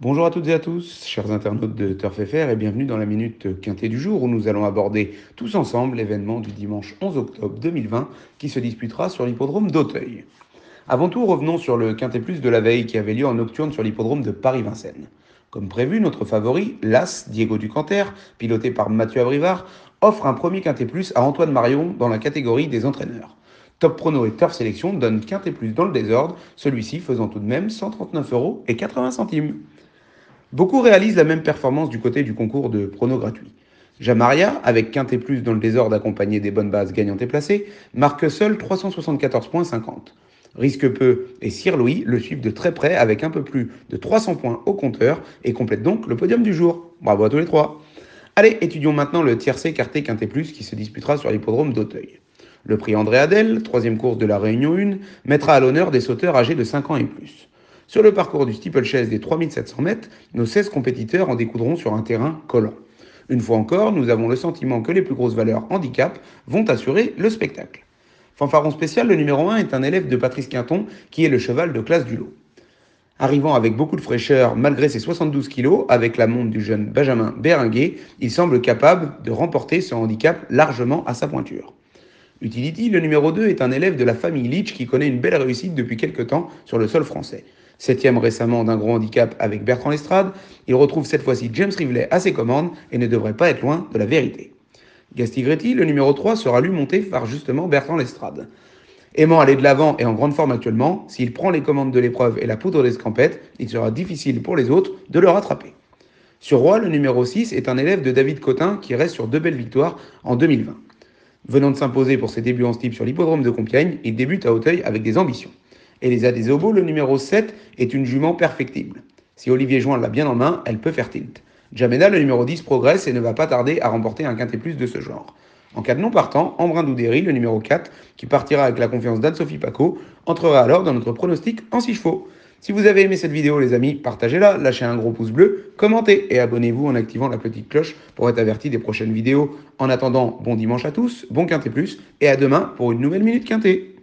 Bonjour à toutes et à tous, chers internautes de Turf FR, et bienvenue dans la minute quintée du jour où nous allons aborder tous ensemble l'événement du dimanche 11 octobre 2020 qui se disputera sur l'hippodrome d'Auteuil. Avant tout, revenons sur le quintet plus de la veille qui avait lieu en nocturne sur l'hippodrome de Paris-Vincennes. Comme prévu, notre favori, l'As Diego Ducanter, piloté par Mathieu Abrivard, offre un premier quintet plus à Antoine Marion dans la catégorie des entraîneurs. Top Prono et Turf Sélection donnent quintet plus dans le désordre, celui-ci faisant tout de même 139 euros et 80 centimes. Beaucoup réalisent la même performance du côté du concours de prono gratuit. Jamaria, avec Quintet Plus dans le désordre accompagné des bonnes bases gagnantes et placées, marque seul 374,50 Risque peu et Sir Louis le suivent de très près avec un peu plus de 300 points au compteur et complète donc le podium du jour. Bravo à tous les trois. Allez, étudions maintenant le tiercé quarté Quintet Plus qui se disputera sur l'hippodrome d'Auteuil. Le prix André Adel, troisième course de la Réunion 1, mettra à l'honneur des sauteurs âgés de 5 ans et plus. Sur le parcours du steeplechase des 3700 mètres, nos 16 compétiteurs en découdront sur un terrain collant. Une fois encore, nous avons le sentiment que les plus grosses valeurs handicap vont assurer le spectacle. Fanfaron spécial, le numéro 1 est un élève de Patrice Quinton qui est le cheval de classe du lot. Arrivant avec beaucoup de fraîcheur malgré ses 72 kg, avec la montre du jeune Benjamin Béringuet, il semble capable de remporter ce handicap largement à sa pointure. Utility, le numéro 2, est un élève de la famille Leach qui connaît une belle réussite depuis quelques temps sur le sol français. Septième récemment d'un gros handicap avec Bertrand Lestrade, il retrouve cette fois-ci James Rivley à ses commandes et ne devrait pas être loin de la vérité. Gastigretti, le numéro 3, sera lui monté par justement Bertrand Lestrade. Aimant aller de l'avant et en grande forme actuellement, s'il prend les commandes de l'épreuve et la poudre d'escampette, il sera difficile pour les autres de le rattraper. Sur Roi, le numéro 6 est un élève de David Cotin qui reste sur deux belles victoires en 2020. Venant de s'imposer pour ses débuts en steep sur l'hippodrome de Compiègne, il débute à Hauteuil avec des ambitions. Elisa Desobo, le numéro 7, est une jument perfectible. Si Olivier Join l'a bien en main, elle peut faire tilt. Jamena, le numéro 10, progresse et ne va pas tarder à remporter un quintet plus de ce genre. En cas de non partant, Embrun Doudéry, le numéro 4, qui partira avec la confiance d'Anne-Sophie Paco, entrera alors dans notre pronostic en 6 chevaux. Si vous avez aimé cette vidéo, les amis, partagez-la, lâchez un gros pouce bleu, commentez et abonnez-vous en activant la petite cloche pour être averti des prochaines vidéos. En attendant, bon dimanche à tous, bon quintet plus, et à demain pour une nouvelle Minute Quintet.